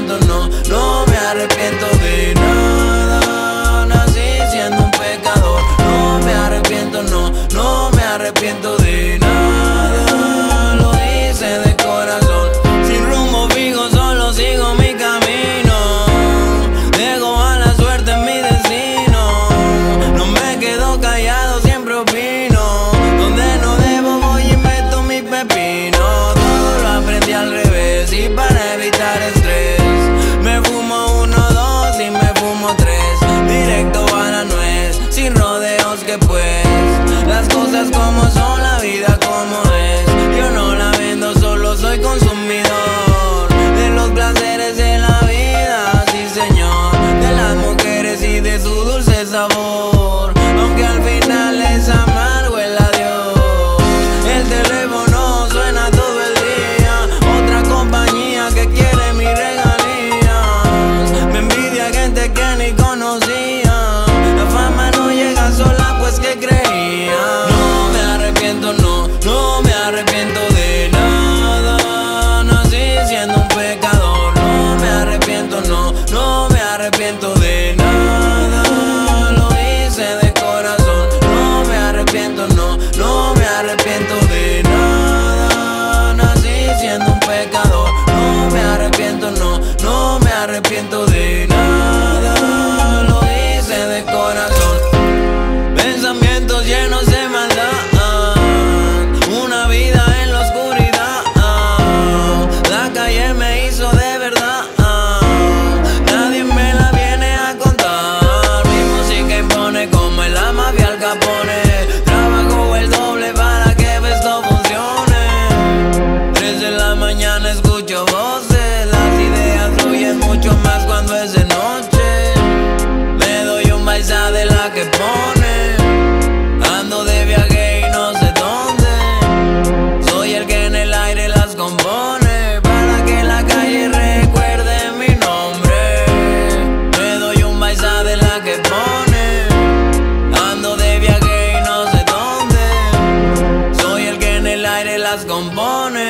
no, no me arrepiento de nada. Pues las cosas como son, la vida como es. Yo no la vendo, solo soy consumidor de los placeres de la vida, sí señor, de las mujeres y de su dulce sabor. Arrepiento de Ando de viaje y no sé dónde. Soy el que en el aire las compone. Para que la calle recuerde mi nombre. Me doy un baisa de la que pone. Ando de viaje y no sé dónde. Soy el que en el aire las compone.